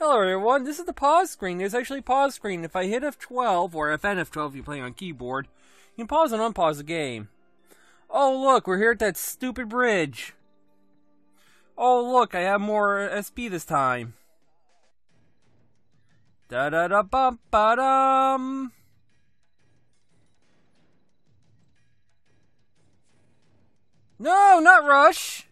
Hello everyone, this is the pause screen. There's actually a pause screen. If I hit F12, or FN F12 if you're playing on keyboard, you can pause and unpause the game. Oh look, we're here at that stupid bridge. Oh look, I have more SP this time. Da da da bum ba dum. No, not Rush.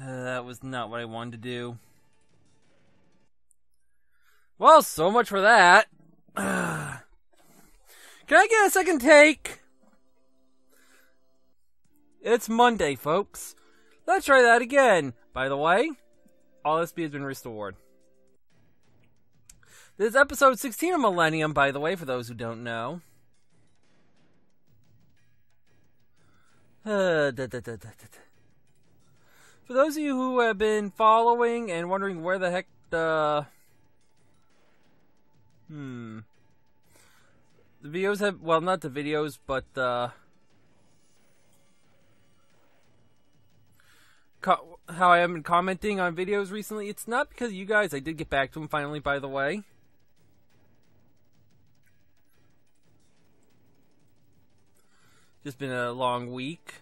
Uh, that was not what I wanted to do. Well, so much for that. Can I get a second take? It's Monday, folks. Let's try that again. By the way, all SP has been restored. This is episode 16 of Millennium, by the way, for those who don't know. Uh, da, da, da, for those of you who have been following and wondering where the heck the hmm. The videos have well not the videos but uh how I have been commenting on videos recently. It's not because you guys I did get back to them finally by the way. Just been a long week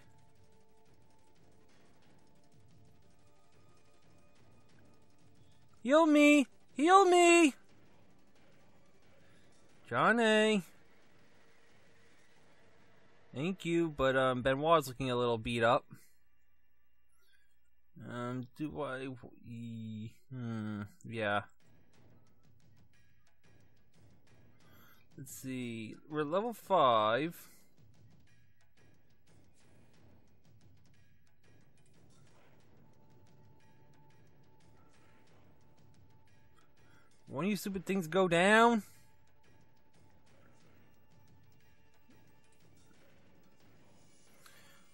Heal me! Heal me! Johnny! Thank you, but um, Benoit's looking a little beat up. Um, do I... Hmm, yeah. Let's see. We're level 5. One of you stupid things go down?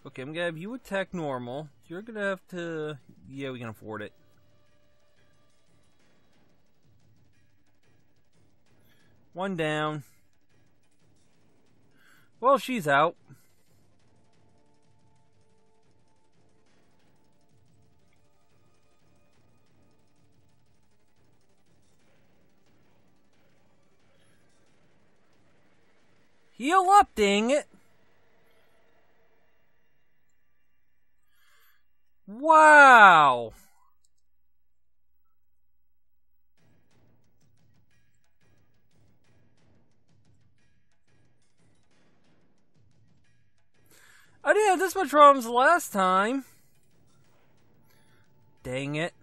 Okay, I'm gonna have you attack normal. You're gonna have to... Yeah, we can afford it. One down. Well, she's out. Heal up, dang it! Wow! I didn't have this much problems last time. Dang it.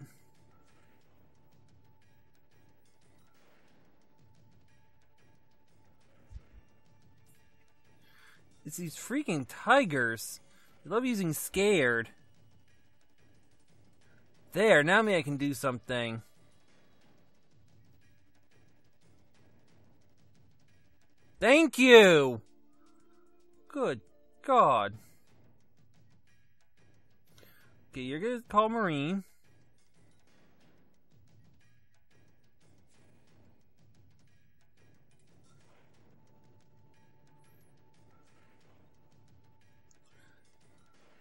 It's these freaking tigers. I love using scared. There, now maybe I can do something. Thank you! Good God. Okay, you're gonna call Marine.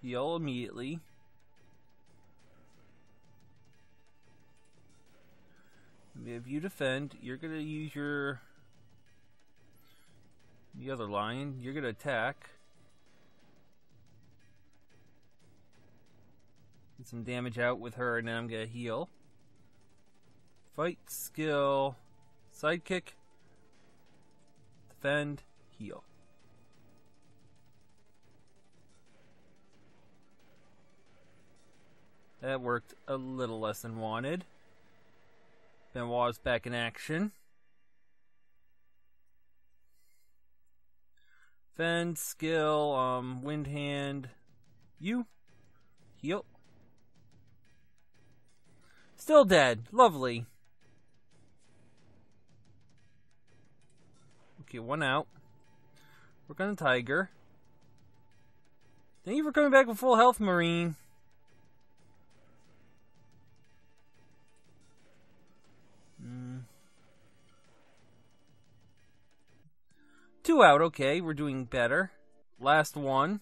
Heal immediately. If you defend, you're gonna use your the other line. You're gonna attack. Get some damage out with her, and then I'm gonna heal. Fight, skill, sidekick, defend, heal. That worked a little less than wanted. Benoit's back in action. Fend, skill, um, wind hand. You. Heal. Still dead. Lovely. Okay, one out. Work on the tiger. Thank you for coming back with full health, Marine. two out. Okay, we're doing better. Last one.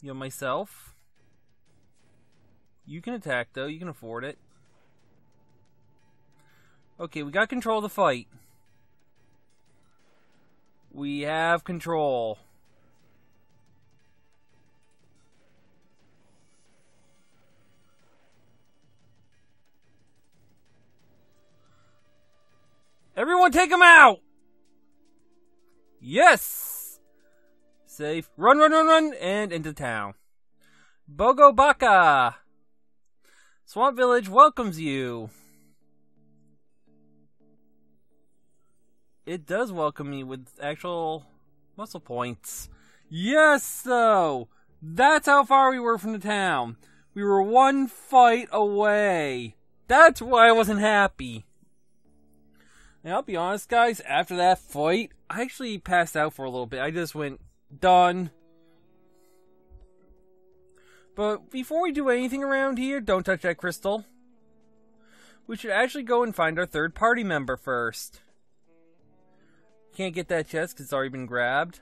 You know, myself. You can attack, though. You can afford it. Okay, we got control of the fight. We have control. Everyone take him out! Yes! Safe. Run, run, run, run, and into town. Bogo Baka! Swamp Village welcomes you. It does welcome me with actual muscle points. Yes, though! That's how far we were from the town. We were one fight away. That's why I wasn't happy. Now, I'll be honest, guys, after that fight, I actually passed out for a little bit. I just went, done. But before we do anything around here, don't touch that crystal. We should actually go and find our third party member first. Can't get that chest because it's already been grabbed.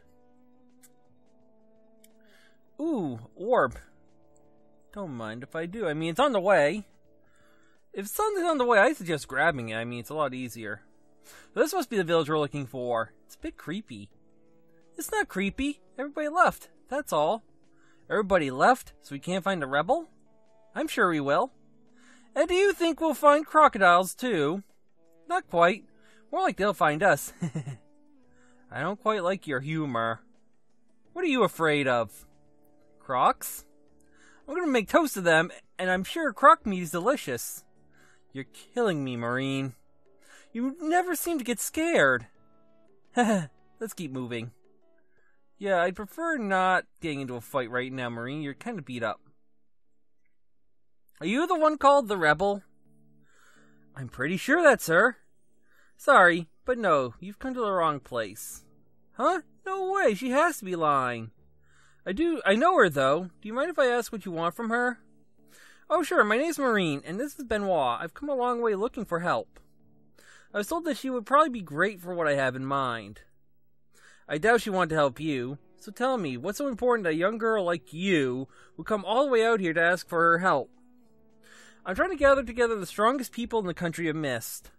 Ooh, orb. Don't mind if I do. I mean, it's on the way. If something's on the way, I suggest grabbing it. I mean, it's a lot easier. This must be the village we're looking for. It's a bit creepy. It's not creepy. Everybody left. That's all. Everybody left, so we can't find a rebel? I'm sure we will. And do you think we'll find crocodiles too? Not quite. More like they'll find us. I don't quite like your humor. What are you afraid of? Crocs? I'm gonna make toast of them, and I'm sure croc meat is delicious. You're killing me, Marine. You never seem to get scared. Let's keep moving. Yeah, I'd prefer not getting into a fight right now, Marine. You're kind of beat up. Are you the one called the Rebel? I'm pretty sure that's her. Sorry, but no, you've come to the wrong place. Huh? No way, she has to be lying. I do, I know her though. Do you mind if I ask what you want from her? Oh sure, my name's Marine, and this is Benoit. I've come a long way looking for help. I was told that she would probably be great for what I have in mind. I doubt she wanted to help you, so tell me, what's so important that a young girl like you would come all the way out here to ask for her help? I'm trying to gather together the strongest people in the country of Mist.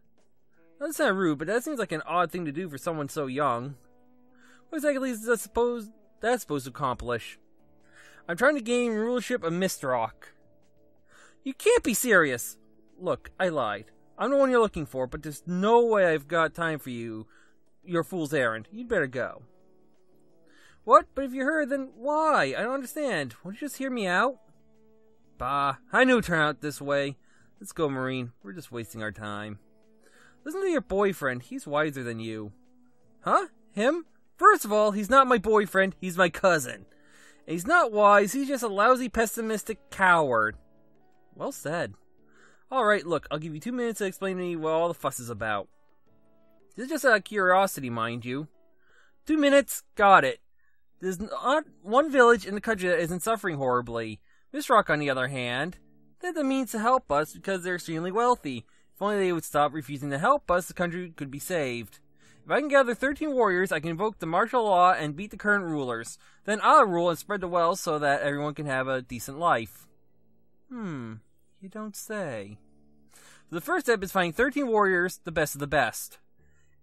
That's not rude, but that seems like an odd thing to do for someone so young. What exactly is that supposed that's supposed to accomplish? I'm trying to gain rulership of Mistrock. You can't be serious. Look, I lied. I'm the one you're looking for, but there's no way I've got time for you. Your fool's errand. You'd better go. What? But if you're her, then why? I don't understand. Won't you just hear me out? Bah, I knew it'd turn out this way. Let's go, Marine. We're just wasting our time. Listen to your boyfriend. He's wiser than you. Huh? Him? First of all, he's not my boyfriend. He's my cousin. And he's not wise. He's just a lousy, pessimistic coward. Well said. Alright, look, I'll give you two minutes to explain to me what all the fuss is about. This is just out of curiosity, mind you. Two minutes? Got it. There's not one village in the country that isn't suffering horribly. Mistrock, on the other hand, they have the means to help us because they're extremely wealthy. If only they would stop refusing to help us, the country could be saved. If I can gather 13 warriors, I can invoke the martial law and beat the current rulers. Then I'll rule and spread the wealth so that everyone can have a decent life. Hmm. You don't say. So the first step is finding 13 warriors, the best of the best.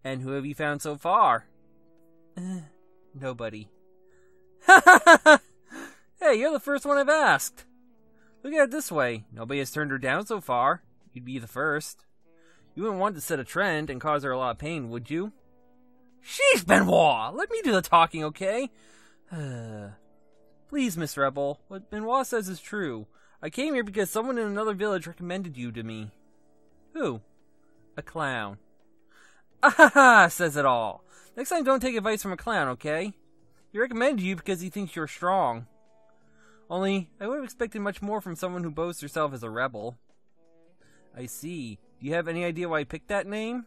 And who have you found so far? Uh, nobody. hey, you're the first one I've asked. Look at it this way. Nobody has turned her down so far. You'd be the first. You wouldn't want to set a trend and cause her a lot of pain, would you? Sheesh, Benoit! Let me do the talking, okay? Please, Miss Rebel, what Benoit says is true. I came here because someone in another village recommended you to me. Who? A clown. Ah! Says it all. Next time, don't take advice from a clown, okay? He recommended you because he thinks you're strong. Only, I would have expected much more from someone who boasts herself as a rebel. I see. Do you have any idea why I picked that name?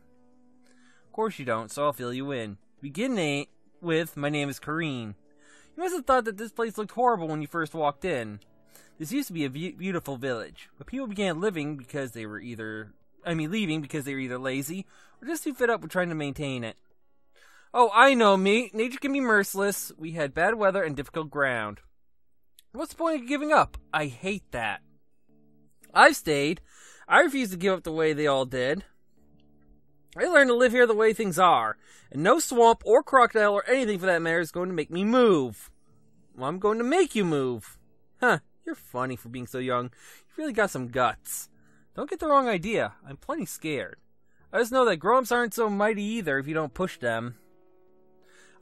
Of course you don't, so I'll fill you in. Begin with, my name is Karine. You must have thought that this place looked horrible when you first walked in. This used to be a beautiful village, but people began living because they were either, I mean, leaving because they were either lazy or just too fed up with trying to maintain it. Oh, I know me. Nature can be merciless. We had bad weather and difficult ground. What's the point of giving up? I hate that. I've stayed. I refuse to give up the way they all did. I learned to live here the way things are, and no swamp or crocodile or anything for that matter is going to make me move. Well, I'm going to make you move. Huh, you're funny for being so young. You've really got some guts. Don't get the wrong idea. I'm plenty scared. I just know that grown-ups aren't so mighty either if you don't push them.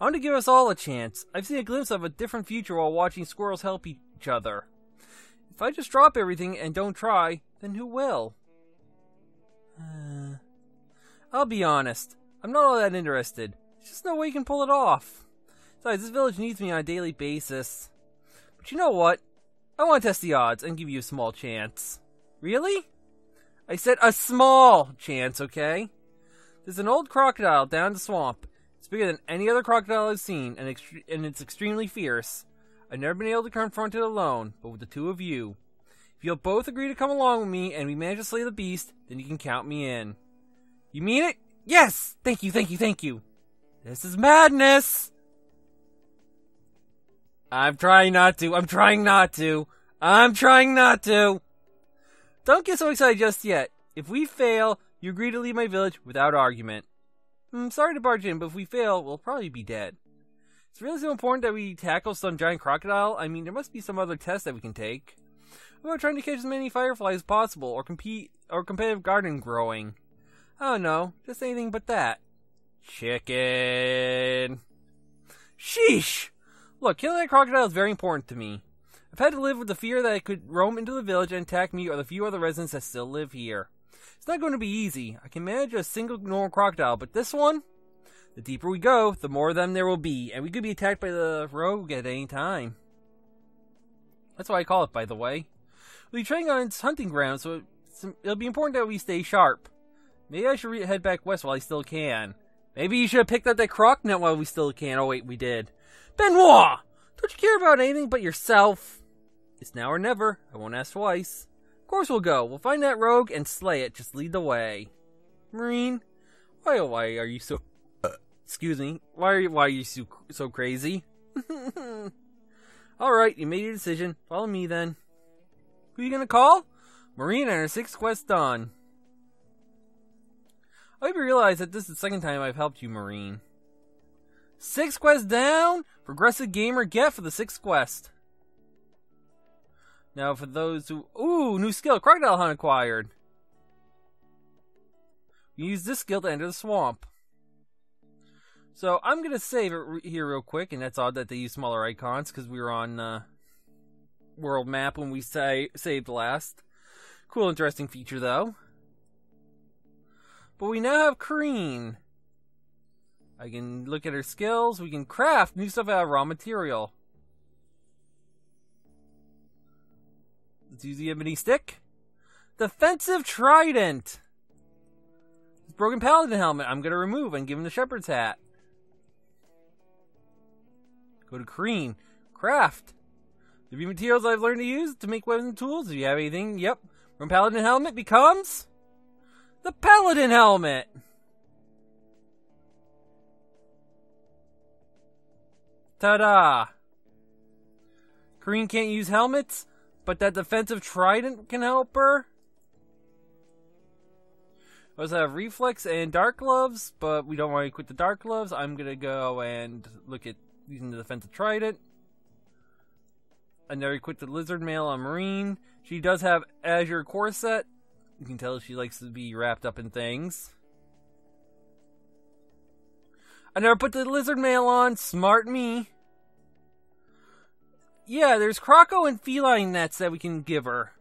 I want to give us all a chance. I've seen a glimpse of a different future while watching squirrels help each other. If I just drop everything and don't try, then who will? Uh, I'll be honest. I'm not all that interested. There's just no way you can pull it off. Besides, this village needs me on a daily basis. But you know what? I want to test the odds and give you a small chance. Really? I said a small chance, okay? There's an old crocodile down in the swamp. It's bigger than any other crocodile I've seen, and, and it's extremely fierce. I've never been able to confront it alone, but with the two of you. If you'll both agree to come along with me and we manage to slay the beast, then you can count me in. You mean it? Yes! Thank you, thank you, thank you. This is madness! I'm trying not to. I'm trying not to. I'm trying not to. Don't get so excited just yet. If we fail, you agree to leave my village without argument. I'm hmm, sorry to barge in, but if we fail, we'll probably be dead. It's really so important that we tackle some giant crocodile. I mean, there must be some other test that we can take. What about trying to catch as many fireflies as possible, or compete, or competitive garden growing? I don't know, just anything but that. Chicken. Sheesh! Look, killing that crocodile is very important to me. I've had to live with the fear that it could roam into the village and attack me or the few other residents that still live here. It's not going to be easy. I can manage a single normal crocodile, but this one? The deeper we go, the more of them there will be, and we could be attacked by the rogue at any time. That's why I call it, by the way. We'll be training on its hunting ground, so it'll be important that we stay sharp. Maybe I should head back west while I still can. Maybe you should have picked up that croc net while we still can. Oh wait, we did. Benoit! Don't you care about anything but yourself? It's now or never. I won't ask twice. Of course we'll go. We'll find that rogue and slay it. Just lead the way. Marine, why why are you so uh, excuse me. Why are you why are you so, so crazy? Alright, you made your decision. Follow me then. Who are you gonna call? Marine and her sixth quest done. I hope you realize that this is the second time I've helped you, Marine. Six quests down! Progressive Gamer get for the sixth quest. Now, for those who. Ooh, new skill Crocodile Hunt acquired. use this skill to enter the swamp. So, I'm gonna save it here real quick, and that's odd that they use smaller icons because we were on uh, world map when we say saved last. Cool, interesting feature though. But we now have Karine. I can look at her skills. We can craft new stuff out of raw material. Let's use the ebony stick. Defensive trident. Broken paladin helmet. I'm gonna remove and give him the shepherd's hat. Go to Karine. Craft. The materials I've learned to use to make weapons and tools. Do you have anything? Yep. From paladin helmet becomes the paladin helmet. Ta-da! Karine can't use helmets, but that defensive trident can help her. I also have reflex and dark gloves, but we don't want to equip the dark gloves. I'm gonna go and look at using the defensive trident. I never equipped the lizard mail on Marine. She does have Azure corset. You can tell she likes to be wrapped up in things. I never put the lizard mail on. Smart me. Yeah, there's Croco and feline nets that we can give her.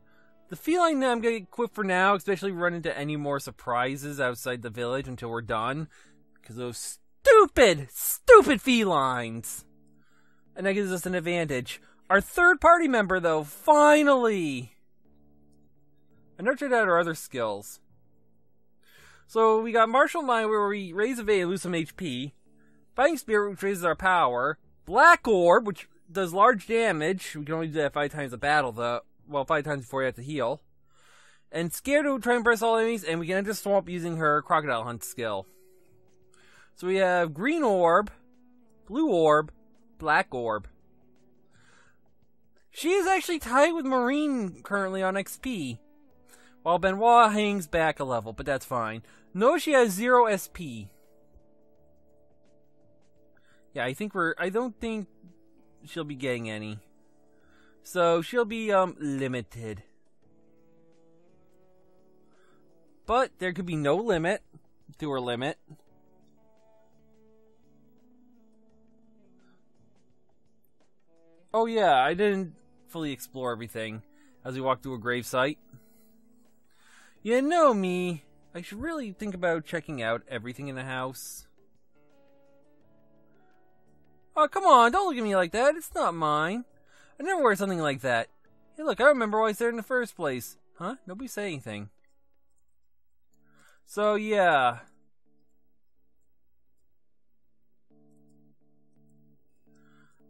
The feline net I'm gonna equip for now, especially run into any more surprises outside the village until we're done. Because those stupid, stupid felines! And that gives us an advantage. Our third party member, though, finally! I nurtured out our other skills. So we got Martial Mind, where we raise evade and lose some HP. Fighting Spirit, raises our power. Black Orb, which does large damage. We can only do that five times a battle, though. Well, five times before you have to heal. And Scared to try and press all enemies, and we can enter Swamp using her Crocodile Hunt skill. So we have Green Orb, Blue Orb, Black Orb. She is actually tied with Marine currently on XP. While Benoit hangs back a level, but that's fine. No, she has zero SP. Yeah, I think we're. I don't think she'll be getting any. So she'll be um limited. But there could be no limit to her limit. Oh yeah, I didn't fully explore everything as we walked through a gravesite. You know me, I should really think about checking out everything in the house. Oh, come on, don't look at me like that. It's not mine. I never wear something like that. Hey, look, I remember why I was there in the first place. Huh? Nobody say anything. So, yeah.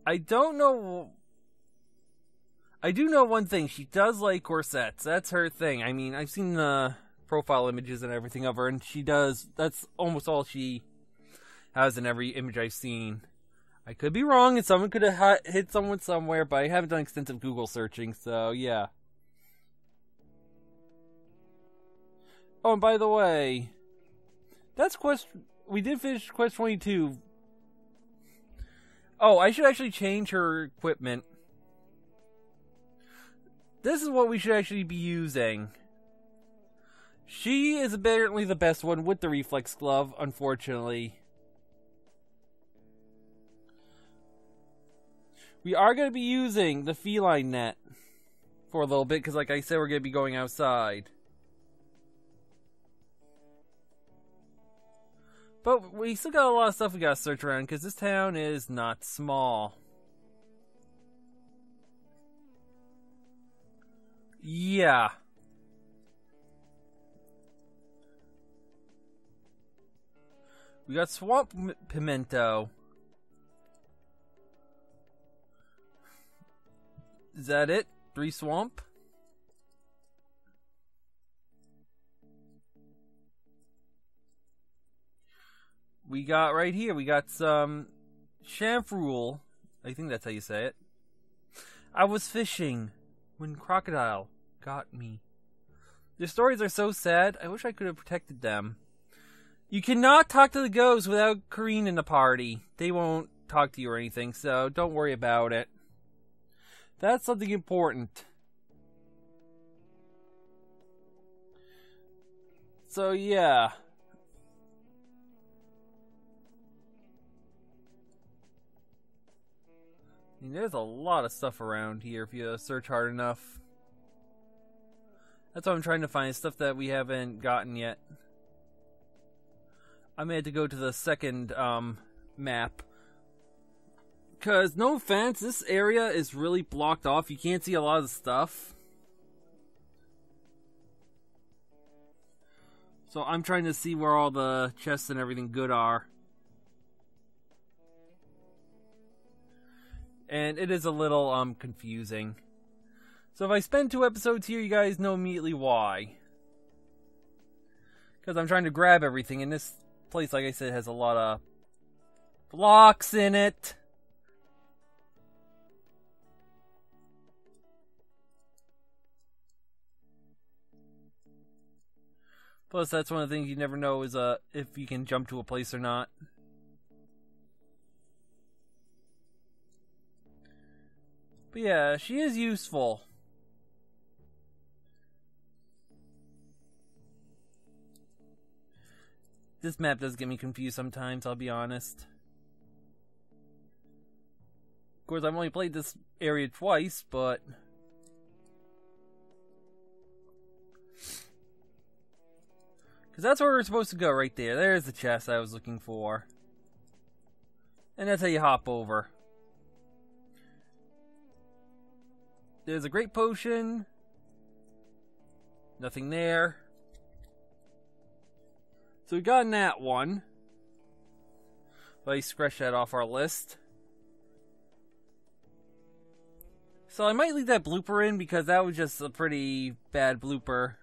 I don't know. I do know one thing. She does like corsets. That's her thing. I mean, I've seen the profile images and everything of her, and she does. That's almost all she has in every image I've seen. I could be wrong, and someone could have hit someone somewhere, but I haven't done extensive Google searching, so yeah. Oh, and by the way, that's quest. We did finish quest 22 Oh, I should actually change her equipment. This is what we should actually be using. She is apparently the best one with the reflex glove, unfortunately. We are going to be using the feline net for a little bit, because like I said, we're going to be going outside. But we still got a lot of stuff we gotta search around because this town is not small. Yeah. We got swamp pimento. Is that it? Three swamp? we got right here, we got some chamfrule. I think that's how you say it. I was fishing when crocodile got me. Their stories are so sad. I wish I could have protected them. You cannot talk to the ghosts without Karine in the party. They won't talk to you or anything, so don't worry about it. That's something important. So yeah. I mean, there's a lot of stuff around here if you search hard enough. That's what I'm trying to find, stuff that we haven't gotten yet. I may have to go to the second um, map. Because, no offense, this area is really blocked off. You can't see a lot of stuff. So I'm trying to see where all the chests and everything good are. and it is a little um confusing. So if I spend two episodes here, you guys know immediately why. Because I'm trying to grab everything, and this place, like I said, has a lot of blocks in it. Plus, that's one of the things you never know is uh, if you can jump to a place or not. But yeah, she is useful. This map does get me confused sometimes, I'll be honest. Of course, I've only played this area twice, but... Because that's where we're supposed to go, right there. There's the chest I was looking for. And that's how you hop over. There's a great potion. Nothing there. So we got that one. Let's scratch that off our list. So I might leave that blooper in because that was just a pretty bad blooper.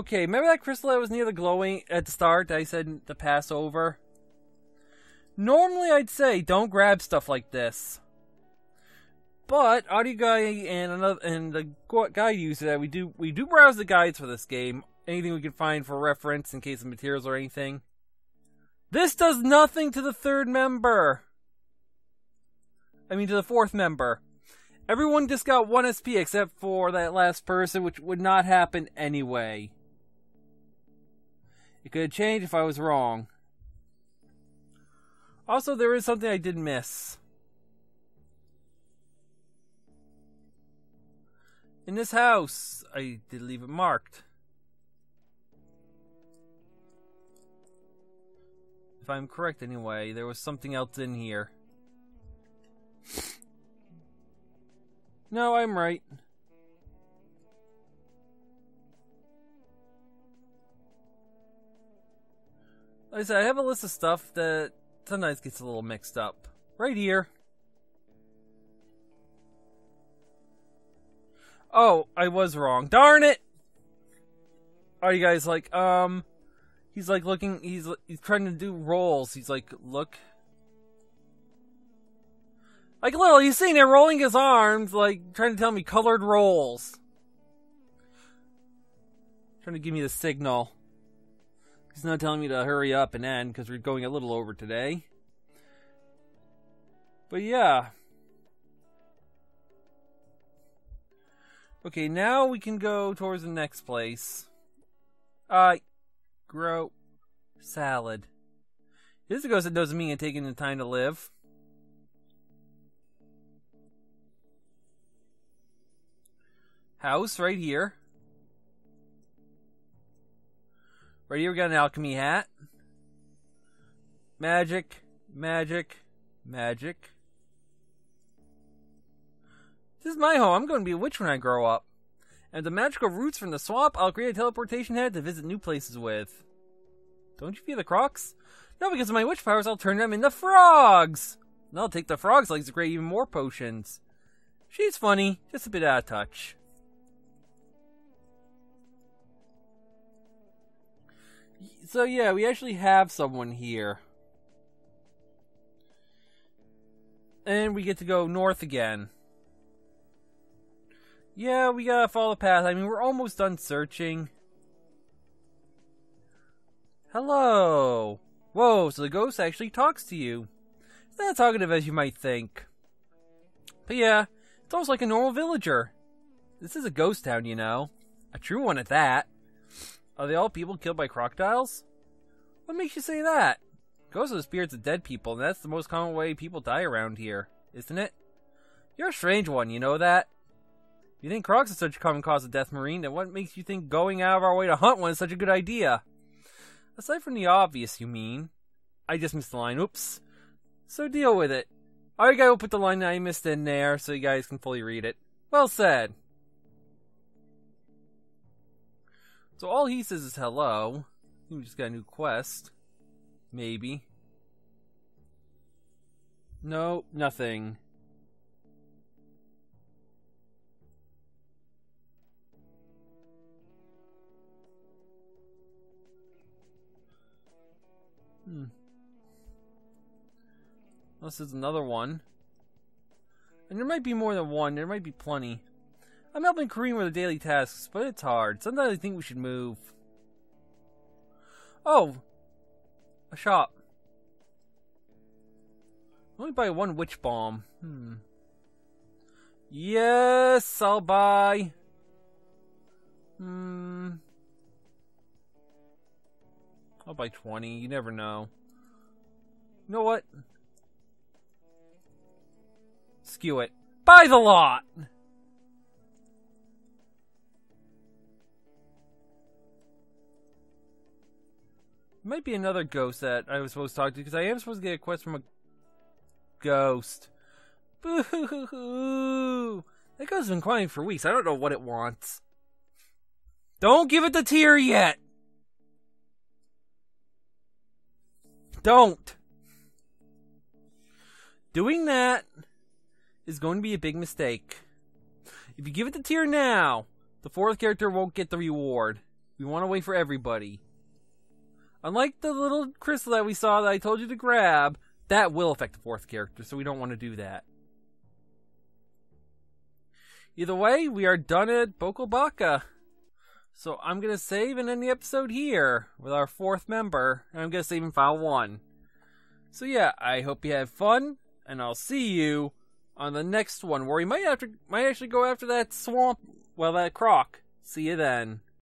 Okay, remember that crystal that was near the glowing at the start I said to pass over? Normally I'd say don't grab stuff like this. But Audio Guy and another and the guide user that we do we do browse the guides for this game. Anything we can find for reference in case of materials or anything. This does nothing to the third member. I mean to the fourth member. Everyone just got one SP except for that last person, which would not happen anyway. It could have changed if I was wrong. Also, there is something I did miss. In this house, I did leave it marked. If I'm correct anyway, there was something else in here. No, I'm right. Like I said, I have a list of stuff that sometimes gets a little mixed up. Right here. Oh, I was wrong. Darn it! Are you guys like, um, he's like looking, he's, he's trying to do rolls. He's like, look. Like, little, he's sitting there rolling his arms, like, trying to tell me colored rolls. Trying to give me the signal. He's not telling me to hurry up and end because we're going a little over today. But yeah. Okay, now we can go towards the next place. Uh, grow salad. This ghost that doesn't mean taking the time to live. House right here. Right here we got an alchemy hat. Magic, magic, magic. This is my home. I'm going to be a witch when I grow up. And the magical roots from the swamp, I'll create a teleportation head to visit new places with. Don't you feel the crocs? No, because of my witch powers, I'll turn them into frogs! And I'll take the frog's legs to create even more potions. She's funny, just a bit out of touch. So yeah, we actually have someone here. And we get to go north again. Yeah, we gotta follow the path. I mean, we're almost done searching. Hello! Whoa, so the ghost actually talks to you. It's not as talkative as you might think. But yeah, it's almost like a normal villager. This is a ghost town, you know. A true one at that. Are they all people killed by crocodiles? What makes you say that? Ghosts are the spirits of dead people, and that's the most common way people die around here, isn't it? You're a strange one, you know that? If you think crocs are such a common cause of death, Marine, then what makes you think going out of our way to hunt one is such a good idea? Aside from the obvious, you mean? I just missed the line, oops. So deal with it. Alright, guy will put the line that I missed in there so you guys can fully read it. Well said. So all he says is hello. We just got a new quest. Maybe. No, nothing. Hmm. This is another one. And there might be more than one. There might be plenty. I'm helping Karine with the daily tasks, but it's hard. Sometimes I think we should move. Oh! A shop. Only buy one witch bomb. Hmm. Yes, I'll buy. Hmm. I'll buy 20. You never know. You know what? Skew it. Buy the lot! Might be another ghost that I was supposed to talk to because I am supposed to get a quest from a ghost. Boo hoo hoo hoo! That ghost has been crying for weeks. I don't know what it wants. Don't give it the tear yet! Don't! Doing that is going to be a big mistake. If you give it the tear now, the fourth character won't get the reward. We want to wait for everybody. Unlike the little crystal that we saw that I told you to grab, that will affect the fourth character, so we don't want to do that. Either way, we are done at Bokalbaka. So I'm going to save and end the episode here with our fourth member, and I'm going to save in file one. So yeah, I hope you had fun, and I'll see you on the next one where we might have to might actually go after that swamp, well that croc. See you then.